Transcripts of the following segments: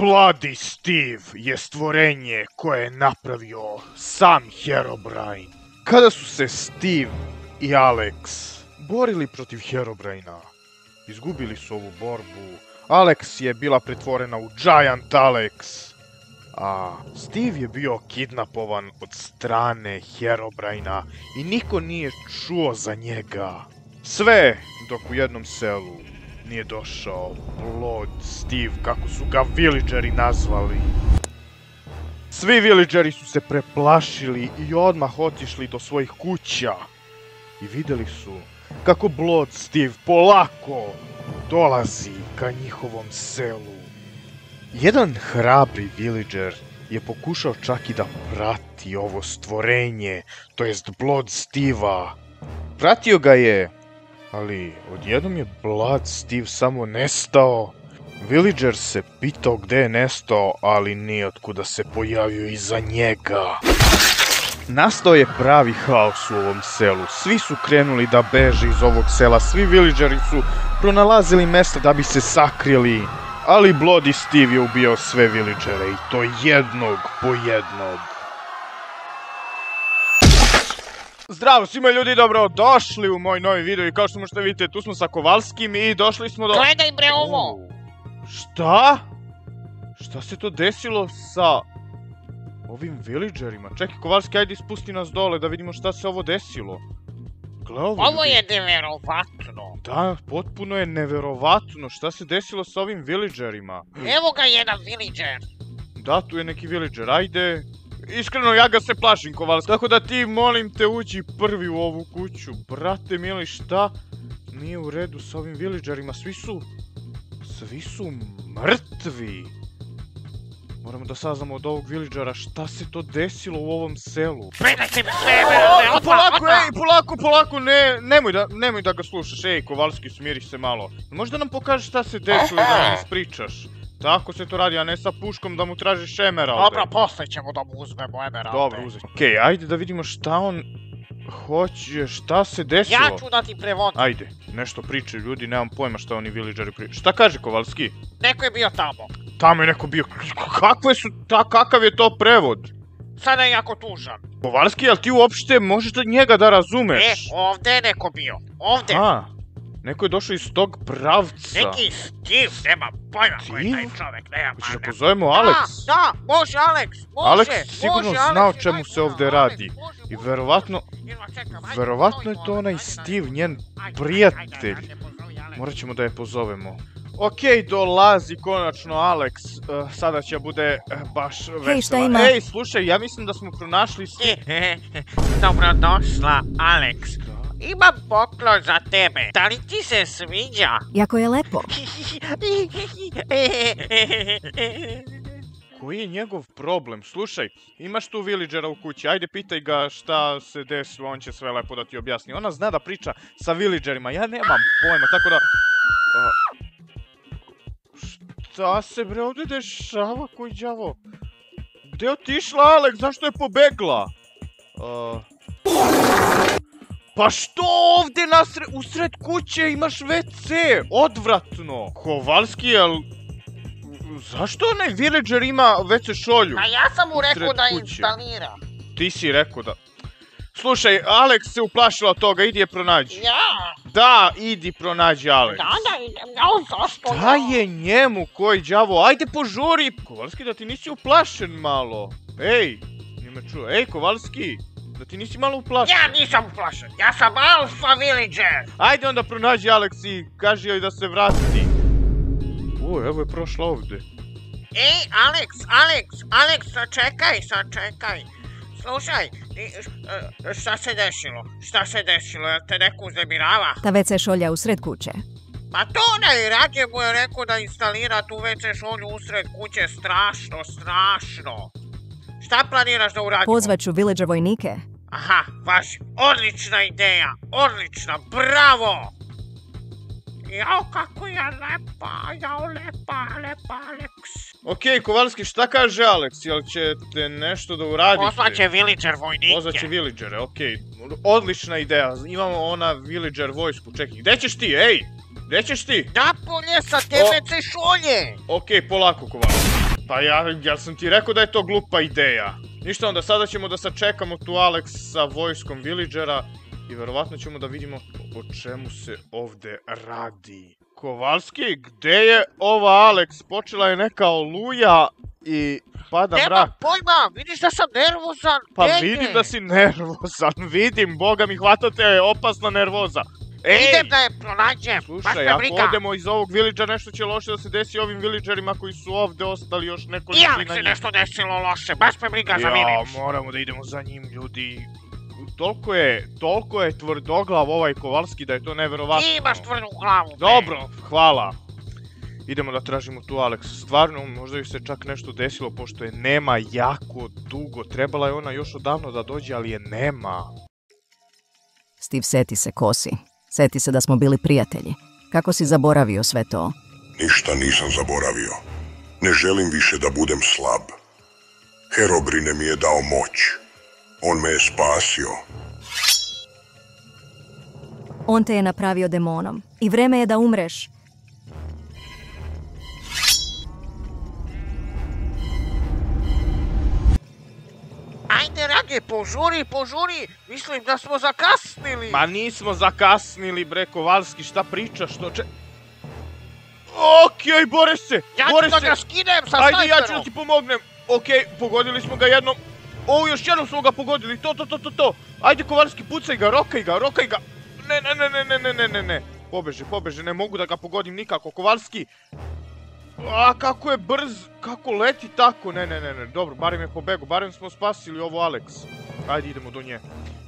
Bloody Steve je stvorenje koje je napravio sam Herobrine. Kada su se Steve i Alex borili protiv Herobrina, izgubili su ovu borbu. Alex je bila pretvorena u Giant Alex, a Steve je bio kidnapovan od strane Herobrina i niko nije čuo za njega. Sve dok u jednom selu nije došao Blood Steve, kako su ga villageri nazvali. Svi villageri su se preplašili i odmah otišli do svojih kuća. I vidjeli su kako Blood Steve polako dolazi ka njihovom selu. Jedan hrabri villager je pokušao čak i da prati ovo stvorenje, to jest Blood Steva. Pratio ga je, ali odjednom je Blood Steve samo nestao. Villager se pitao gdje je nestao, ali nije otkuda se pojavio iza njega. Nastao je pravi haos u ovom selu. Svi su krenuli da beže iz ovog sela, svi villageri su pronalazili mesta da bi se sakrili. Ali Bloody Steve je ubijao sve villagere i to jednog po jednog. Zdravo svima ljudi, dobro došli u moj novi video i kao što možete vidjeti tu smo sa Kovalskim i došli smo do... Gledaj bre ovo! Šta? Šta se to desilo sa ovim villagerima? Čekaj Kovalski, ajde spusti nas dole da vidimo šta se ovo desilo. Gle ovo, Ovo je neverovatno. Da, potpuno je neverovatno šta se desilo sa ovim villagerima. Evo ga jedan villager. Da, tu je neki villager, ajde. Iskreno, ja ga se plašim, Kovalski. Tako da ti, molim te, uđi prvi u ovu kuću. Brate, mili, šta nije u redu sa ovim villagerima? Svi su... Svi su mrtvi. Moramo da saznamo od ovog villagera šta se to desilo u ovom selu. Mi sve, polako, ej, polako, polako, ne, nemoj da, nemoj da ga slušaš, ej, Kovalski, smiri se malo. Možda nam pokažeš šta se desilo da nam ispričaš. Tako se to radi, a ne sa puškom da mu tražiš emeralde. Dobro, posle ćemo da mu uzmemo emeralde. Dobro, uzet. Okej, ajde da vidimo šta on hoće, šta se desilo. Ja ću da ti prevodim. Ajde, nešto pričaju ljudi, nemam pojma šta oni villageri pričaju. Šta kaže Kovalski? Neko je bio tamo. Tamo je neko bio, kakve su, ta, kakav je to prevod? Sada je jako tužan. Kovalski, jel ti uopšte možeš da njega da E, razumeš? ovdje je neko bio. Ovdje. A, neko je došao iz tog pravca. Neki Steve, nema pojma ko je taj čovjek, nema Hoćeš da pozovemo Alex? Da, da, može Alex, može, Alex sigurno može, zna o Alex, čemu se ovdje radi. I verovatno, verovatno je to onaj Steve, njen prijatelj. Morat ćemo da je pozovemo. Okej, dolazi konačno Alex. Eh, sada će bude eh, baš vesela. šta ima? Ej, slušaj, ja mislim da smo pronašli. Dobrodošla, Alex. Imam poklon za tebe. Da li ti se sviđa? Jako je lepo. Koji je njegov problem? Slušaj, imaš tu villagera u kući, ajde pitaj ga šta se desilo, on će sve lepo da ti objasni. Ona zna da priča sa villagerima, ja nemam pojma, tako da... A, šta se bre ovdje dešava, koji đavo? Gdje je otišla Alex, zašto je pobegla? A, pa što ovdje nasre, usred kuće imaš WC? Odvratno. Kovalski, jel... Zašto onaj villager ima WC šolju? A ja sam mu rekao da instalira. Ti si rekao da... Slušaj, Alex se uplašila od toga, idi je pronađi. Ja, Da, idi pronađi Alex. da, da, idem, ja, zašto Da je njemu, koji đavo, ajde požuri! Kovalski, da ti nisi uplašen malo. Ej, nije me čuo. Ej, Kovalski, da ti nisi malo uplašen. Ja nisam uplašen, ja sam alfa villager. Ajde onda pronađi Alex i kaži joj da se vrati. U, evo je prošla ovdje. Ej, Alex, Alex, Alex, sačekaj, sačekaj. Slušaj, e, šta se desilo? Šta se desilo? Jel te neko uznemirava? Ta WC šolja usred kuće. Pa to Rađe mu je rekao da instalira tu WC šolju usred kuće, strašno, strašno. Šta planiraš da uradiš? Pozvat ću villager vojnike. Aha, važi, odlična ideja, odlična, bravo! Jao, kako je lepa, jao, lepa, lepa, Alex. Okej, Kovalski, šta kaže Alex? Jel ćete nešto da uradite? Pozvaće villager vojnike. Pozvaće villagere, okej. Odlična ideja, imamo ona villager vojsku. Čekaj, gdje ćeš ti, ej? Gdje ćeš ti? Napolje sa te O. WC šolje! Okej, polako, Kovalski. Pa ja, ja sam ti rekao da je to glupa ideja. Ništa onda, sada ćemo da sačekamo tu Alex sa vojskom villagera i verovatno ćemo da vidimo o čemu se ovde radi. Kovalski, gde je ova Alex? Počela je neka oluja i pada Nemam mrak. pojma, vidiš da sam nervozan. Pa vidim da si nervozan, vidim, boga mi hvatate opasna nervoza. Ej, Idem da je pronađem, baš slušaj, me ako briga. odemo iz ovog villagera, nešto će loše da se desi ovim villagerima koji su ovde ostali još nekoliko I Alex se nešto desilo loše, baš me briga za Ja, Vilić. moramo da idemo za njim, ljudi. Toliko je, toliko je tvrdoglav ovaj Kovalski da je to neverovatno. Ti imaš tvrdu glavu. bre. Dobro, hvala. Idemo da tražimo tu Alex. Stvarno, možda joj se čak nešto desilo, pošto je nema jako dugo. Trebala je ona još odavno da dođe, ali je nema. Steve seti se kosi. Seti se da smo bili prijatelji. Kako si zaboravio sve to? Ništa nisam zaboravio. Ne želim više da budem slab. Herobrine mi je dao moć. On me je spasio. On te je napravio demonom. I vreme je da umreš. Drage, požuri, požuri, mislim da smo zakasnili. Ma nismo zakasnili, bre, Kovalski, šta pričaš, što če... Okej, boreš bore se, boreš se. Ja ću da ga skinem sa snajperom. Ajde, ja ću da ti pomognem. Okej, pogodili smo ga jednom. O, još jednom smo ga pogodili, to, to, to, to, to. Ajde, Kovalski, pucaj ga, rokaj ga, rokaj ga. Ne, ne, ne, ne, ne, ne, ne, ne. Pobeže, pobeže, ne mogu da ga pogodim nikako. Kovalski, a, kako je brz, kako leti tako, ne, ne, ne, ne, dobro, barem je pobegu, barem smo spasili ovo Alex. Ajde, idemo do nje.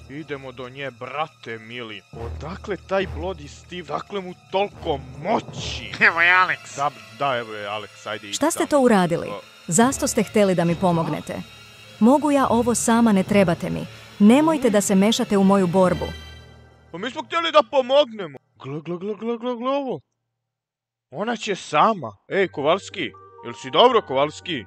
Idemo do nje, brate mili. Odakle taj Bloody Steve, dakle mu toliko moći? Evo je Alex. Da, da, evo je Alex, ajde idi Šta ste to uradili? O, Zašto ste htjeli da mi pomognete? Mogu ja ovo sama, ne trebate mi. Nemojte da se mešate u moju borbu. Pa mi smo htjeli da pomognemo. Gle, gle, gle, gle, gle, gle ovo. Ona će sama. Ej, Kovalski, jel si dobro, Kovalski?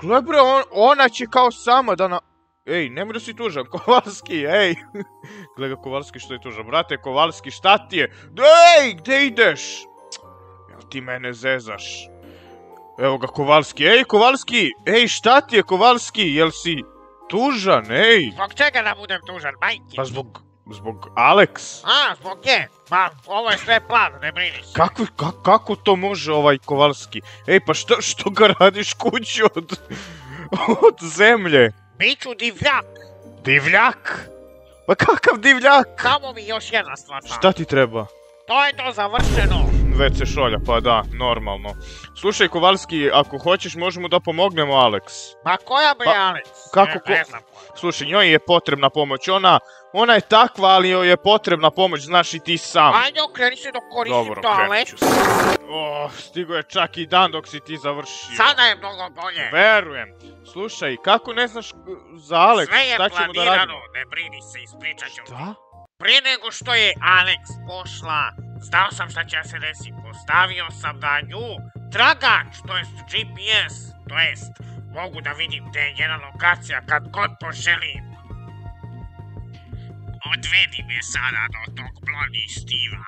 Gle bre, on, ona će kao sama da na... Ej, nemoj da si tužan, Kovalski, ej. Gle ga Kovalski što je tužan. Brate, Kovalski, šta ti je? Ej, gde ideš? Jel ti mene zezaš? Evo ga Kovalski, ej Kovalski, ej šta ti je Kovalski, jel si tužan, ej? Zbog čega da budem tužan, majke? Pa zbog, zbog Alex. A, zbog nje. Pa, ovo je sve plan, ne brini se. Kako, ka- kako to može ovaj Kovalski? Ej, pa što, što ga radiš kući od, od zemlje? Biću divljak. Divljak? Pa kakav divljak? Samo mi još jedna stvar. Šta ti treba? To je to završeno. WC šolja, pa da, normalno. Slušaj Kovalski, ako hoćeš možemo da pomognemo Alex. Ma koja bre Pa, Alex? kako Ne, ko- ne znam. Slušaj, njoj je potrebna pomoć, ona, ona je takva, ali joj je potrebna pomoć, znaš i ti sam. Ajde, okreni se dok koristim Dobro, toalet. se. O, stigo je čak i dan dok si ti završio. Sada je mnogo bolje. Verujem. Slušaj, kako ne znaš uh, za Alex? Sve je Šta ćemo da planirano, radimo? ne brini se, ispričat ću. Šta? Prije nego što je Alex pošla, znao sam šta će se desi. Postavio sam na nju tragač, to jest GPS, to jest mogu da vidim gdje je njena lokacija kad god poželim. Odvedi me sada do tog Steva.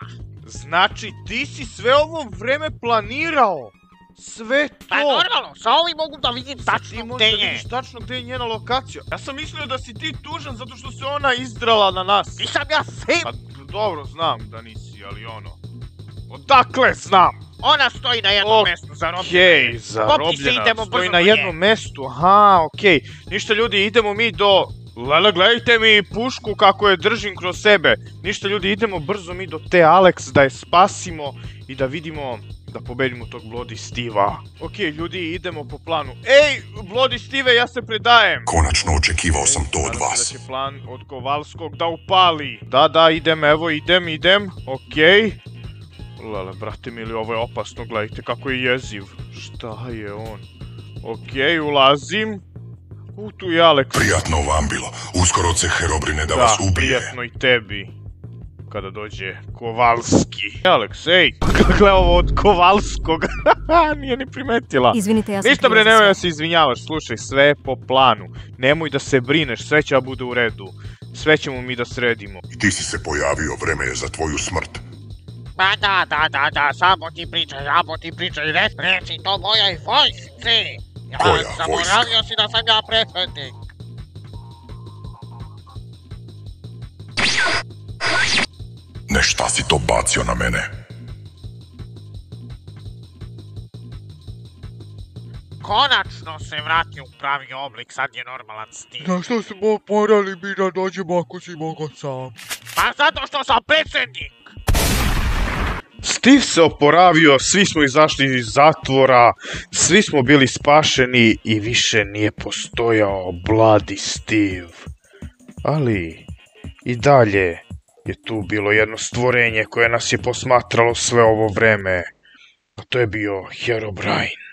Znači, ti si sve ovo vreme planirao? Sve to? Pa normalno, sa ovim mogu da vidim Ti tačno gdje je. vidiš tačno gdje je njena lokacija. Ja sam mislio da si ti tužan zato što se ona izdrala na nas. Nisam ja sim, Pa dobro, znam da nisi, ali ono... Odakle znam? ona stoji na jednom mjestu zarobljena. Okej, zarobljena, stoji na jednom nje. mestu, aha, okej. Ništa ljudi, idemo mi do... Lele, gledajte mi pušku kako je držim kroz sebe. Ništa ljudi, idemo brzo mi do te Alex da je spasimo i da vidimo da pobedimo tog Bloody Steva. Okej, ljudi, idemo po planu. Ej, Bloody Steve, ja se predajem. Konačno očekivao sam to od vas. Da će plan od Kovalskog da upali. Da, da, idem, evo, idem, idem. Okej. Lele, brate mili, ovo je opasno, gledajte kako je jeziv. Šta je on? Okej, ulazim. U, tu je Alex. Prijatno vam bilo. Uskoro će Herobrine da, vas ubije. prijatno i tebi. Kada dođe Kovalski. Alex, ej, gle ovo od Kovalskog. Nije ni primetila. Izvinite, ja sam Ništa bre, nemoj da se izvinjavaš, slušaj, sve je po planu. Nemoj da se brineš, sve će da bude u redu. Sve ćemo mi da sredimo. I ti si se pojavio, vreme je za tvoju smrt. Pa da, da, da, da, samo ti pričaj, samo ti pričaj, re, reci to mojoj vojsci. Ja Koja zaboravio si da sam ja predsednik. Ne šta si to bacio na mene? Konačno se vratio u pravi oblik, sad je normalan stil. Zašto smo morali mi da dođemo ako si mogao sam? Pa zato što sam predsjednik. Steve se oporavio, svi smo izašli iz zatvora, svi smo bili spašeni i više nije postojao Bloody Steve. Ali i dalje je tu bilo jedno stvorenje koje nas je posmatralo sve ovo vreme. A to je bio Herobrine.